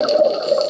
you